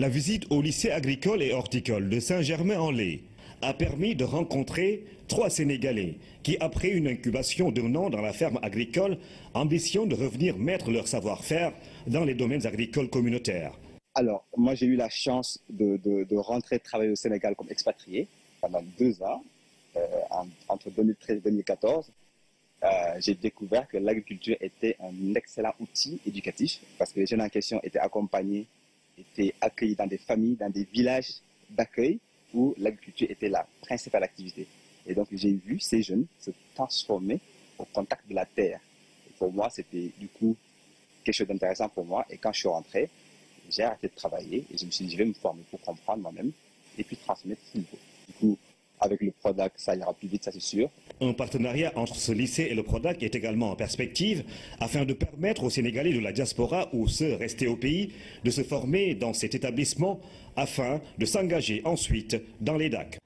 La visite au lycée agricole et horticole de Saint-Germain-en-Laye a permis de rencontrer trois Sénégalais qui, après une incubation d'un an dans la ferme agricole, ambitionnent de revenir mettre leur savoir-faire dans les domaines agricoles communautaires. Alors, moi, j'ai eu la chance de, rentrer travailler au Sénégal comme expatrié pendant deux ans, euh, entre 2013 et 2014. Euh, j'ai découvert que l'agriculture était un excellent outil éducatif parce que les jeunes en question étaient accompagnés, étaient accueillis dans des familles, dans des villages d'accueil où l'agriculture était la principale activité. Et donc, j'ai vu ces jeunes se transformer au contact de la terre. Pour moi, c'était du coup quelque chose d'intéressant pour moi. Et quand je suis rentré, j'ai arrêté de travailler et je me suis dit, je vais me former pour comprendre moi-même et puis transmettre ce qu'il faut. Du coup, avec le Un partenariat entre ce lycée et le PRODAC est également en perspective afin de permettre aux Sénégalais de la diaspora ou ceux restés au pays de se former dans cet établissement afin de s'engager ensuite dans les DAC.